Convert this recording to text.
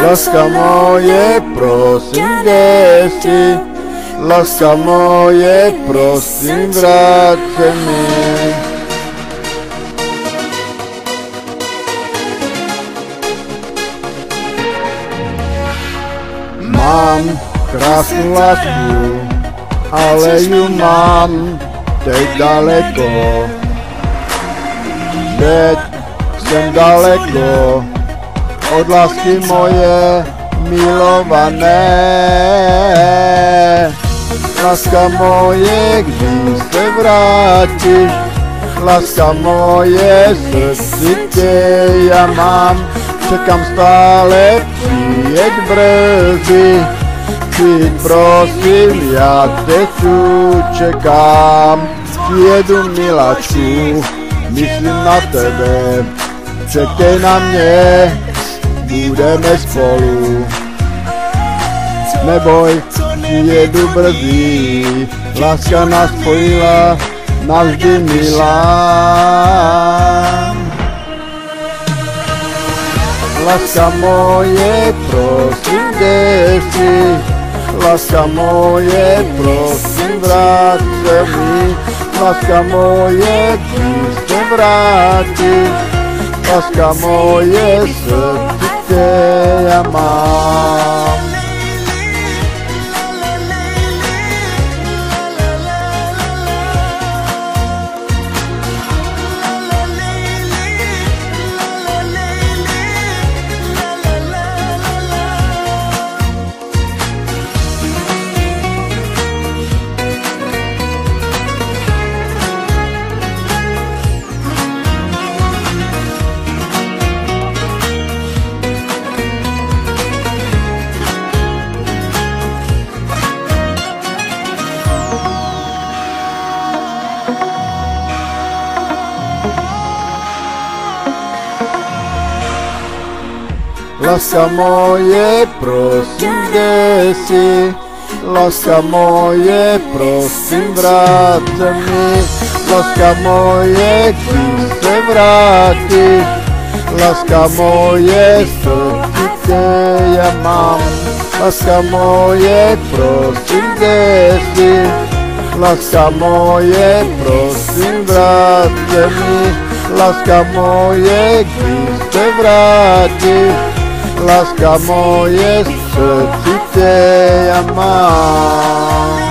Λάσκα μόγε προς την δέστη Λάσκα μόγε προς την δράξε Μαμ, κράσου λάσκου Αλέ μαμ, τέτοι δαλεκό jsem daleko od lásky moje milované. Láska moje, když se vrátíš, láska moje, srdci tě já mám, čekám stále, přijeď brzy, přijď prosím, já tě tu čekám, přijedu miláčku, myslím na tebe, čekej na mě, budeme spolu. Neboj, přijedu brzy, láska nás spojila, navždy milá. Láska moje, prosím, kde jsi? Láska moje, prosím, vrát se mi. Láska moje, když se vrátíš, Paska moje srce ja Lascia moje prosindesi, lascia moje prosim vratami, lascia moje ki se vrati, lascia moje srce ja mam, lascia moje prosim desi, lascia moje prosim vratami, lascia moje ki se vrati, láska moje, srdci tě já.